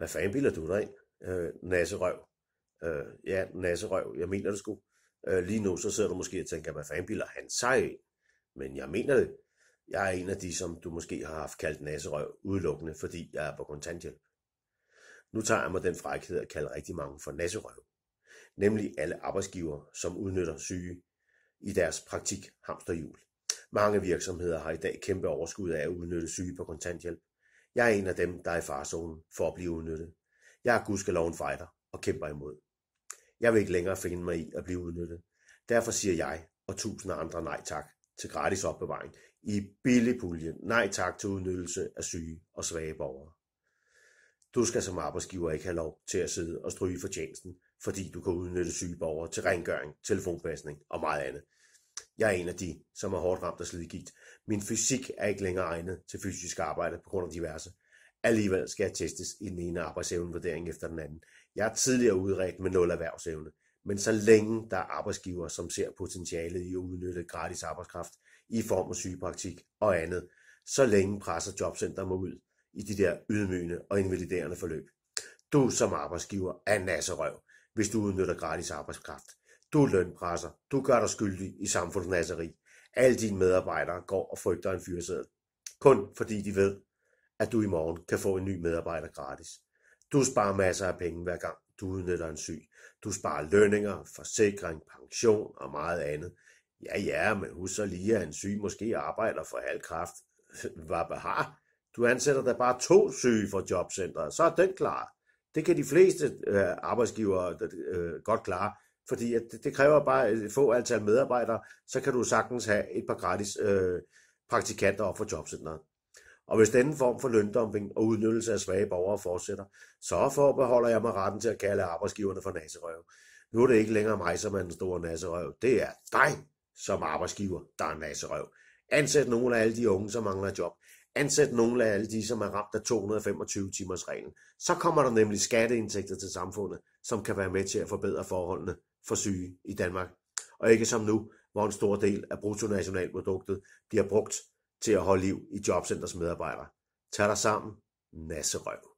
Hvad fanden bilder du dig ind? Øh, nasserøv. Øh, ja, nasserøv. Jeg mener det sgu. Øh, lige nu så sidder du måske og tænker, hvad fanden bilder han sig ind? Men jeg mener det. Jeg er en af de, som du måske har haft kaldt nasserøv, udelukkende fordi jeg er på kontanthjælp. Nu tager jeg mig den frækhed at kalde rigtig mange for nasserøv. Nemlig alle arbejdsgivere, som udnytter syge i deres praktik hamsterhjul. Mange virksomheder har i dag kæmpe overskud af at udnytte syge på kontanthjælp. Jeg er en af dem, der er i farzonen for at blive udnyttet. Jeg er gudskelov en fighter og kæmper imod. Jeg vil ikke længere finde mig i at blive udnyttet. Derfor siger jeg og tusinder andre nej tak til gratis opbevaring i billig pulje. Nej tak til udnyttelse af syge og svage borgere. Du skal som arbejdsgiver ikke have lov til at sidde og stryge fortjenesten, fordi du kan udnytte syge borgere til rengøring, telefonpasning og meget andet. Jeg er en af de, som er hårdt ramt af slidgigt. Min fysik er ikke længere egnet til fysisk arbejde på grund af diverse. Alligevel skal jeg testes i den ene arbejdsevnevurdering efter den anden. Jeg er tidligere udredt med nul erhvervsevne. Men så længe der er arbejdsgiver, som ser potentialet i at udnytte gratis arbejdskraft i form af sygepraktik og andet, så længe presser jobcenter mig ud i de der ydmygende og invaliderende forløb. Du som arbejdsgiver er en nasserøv, hvis du udnytter gratis arbejdskraft. Du lønpresser. Du gør dig skyldig i samfundsnasseri. Alle dine medarbejdere går og frygter en fyreseddel. Kun fordi de ved, at du i morgen kan få en ny medarbejder gratis. Du sparer masser af penge hver gang du udnytter en syg. Du sparer lønninger, forsikring, pension og meget andet. Ja, ja, men husk så lige, at en syg måske arbejder for halv kraft. Hvad behar? Du ansætter da bare to syge for jobcentret, så er den klar. Det kan de fleste øh, arbejdsgivere øh, øh godt klare, fordi at det, det kræver bare et få antal medarbejdere, så kan du sagtens have et par gratis øh, praktikanter op for jobcentret. Og hvis denne form for løndumping og udnyttelse af svage borgere fortsætter, så forbeholder jeg mig retten til at kalde arbejdsgiverne for naserøv. Nu er det ikke længere mig, som er den store naserøv. Det er dig som arbejdsgiver, der er naserøv. Ansæt nogle af alle de unge, som mangler job. Ansæt nogle af alle de, som er ramt af 225 timers reglen. Så kommer der nemlig skatteindtægter til samfundet, som kan være med til at forbedre forholdene for syge i Danmark. Og ikke som nu, hvor en stor del af bruttonationalproduktet bliver brugt til at holde liv i jobcenters medarbejdere. Tag dig sammen, nasserøv.